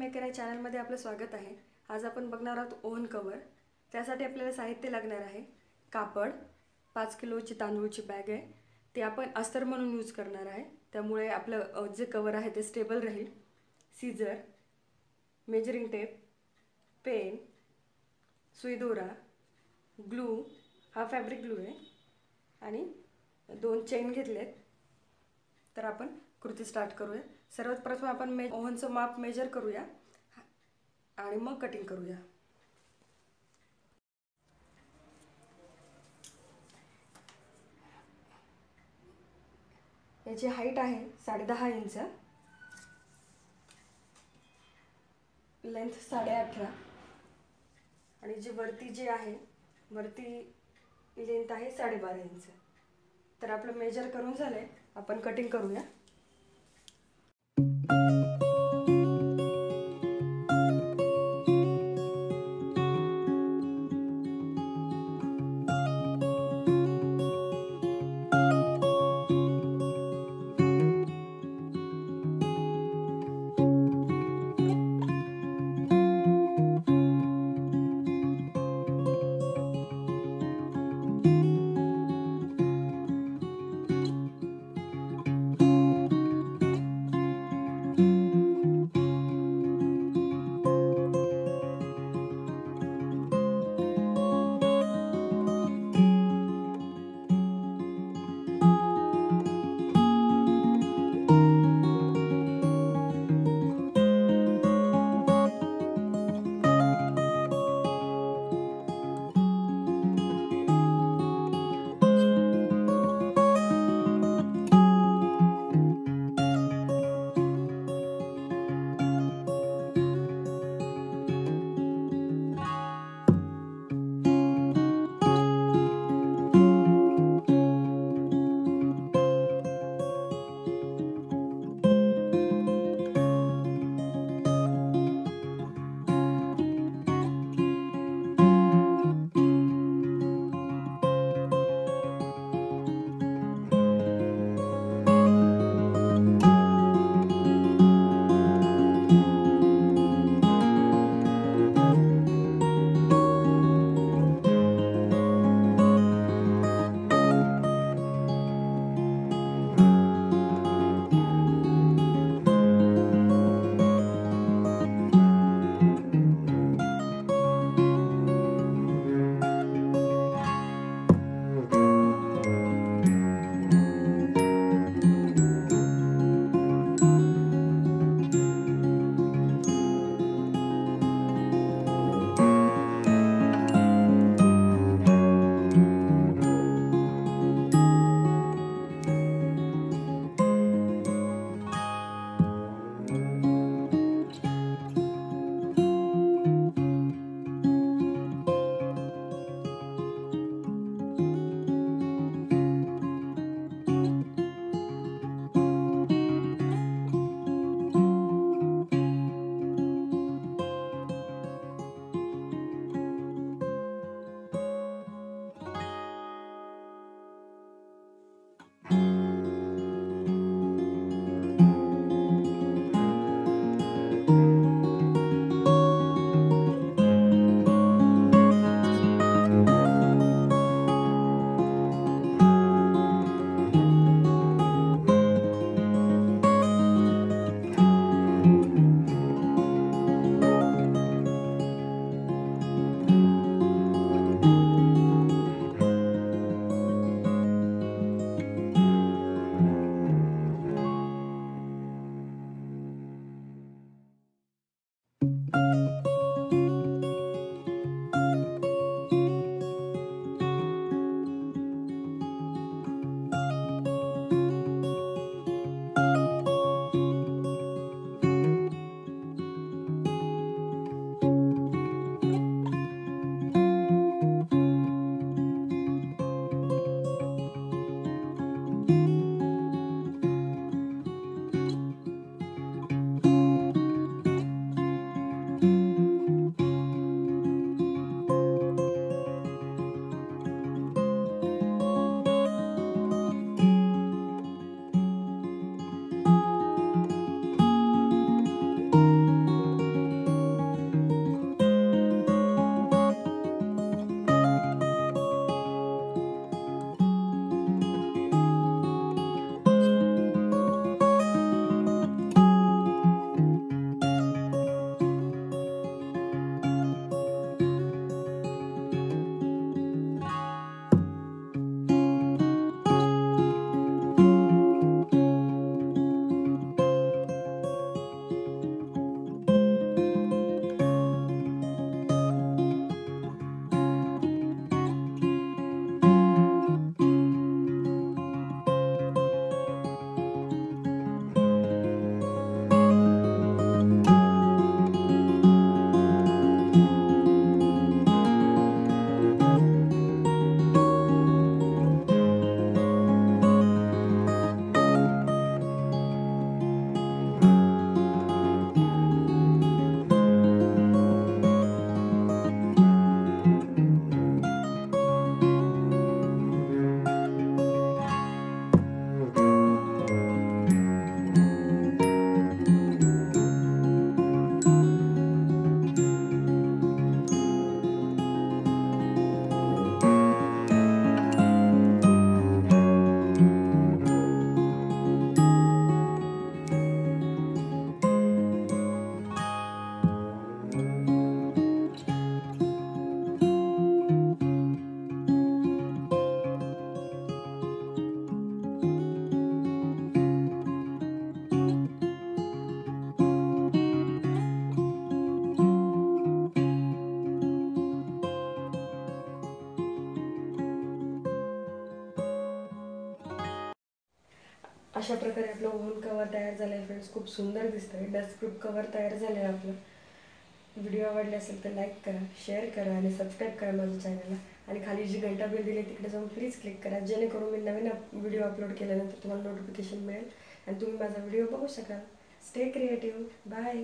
Maker या चॅनलमध्ये आपलं स्वागत आहे. आज आपण बघणार आहोत ओव्हन कवर त्यासाठी आपल्याला साहित्य लागणार आहे. कापड पाच किलोची तांदूळची बॅग आहे. ते आपण अस्तर म्हणून यूज करणार आहे. त्यामुळे आपलं जे कवर आहे ते स्टेबल राहील. सीझर मेजरिंग टेप पेन सुईदोरा ग्लू हा फॅब्रिक ग्लू आहे. आणि दोन चेन घेतलेत. तर आपण कृती स्टार्ट करूया. सर्वात प्रथम आपण मे ओव्हनचं माप मेजर करूया. आणि मग कटिंग करूया. याची हाईट आहे साडेदहा इंच. लेंथ साडे अठरा. आणि जी वरती जी आहे वरती लेंथ आहे साडेबारा इंच. तर आपलं मेजर करून झालंय. आपण कटिंग करूया. Thank you. अशा प्रकारे आपलं ओव्हन कवर तयार झालं आहे फ्रेंड्स खूप सुंदर दिसतं. आहे डस्टप्रूफ कवर तयार झालं आहे आपलं. व्हिडिओ आवडले असेल तर लाईक करा शेअर करा आणि सबस्क्राईब करा माझ्या चॅनलला आणि खाली जी घंटा बिल दिली तिकडे जाऊन प्लीज क्लिक करा. जेणेकरून मी नवीन व्हिडिओ अपलोड केल्यानंतर तुम्हाला नोटिफिकेशन मिळेल आणि तुम्ही माझा व्हिडिओ बघू शकाल. Stay creative bye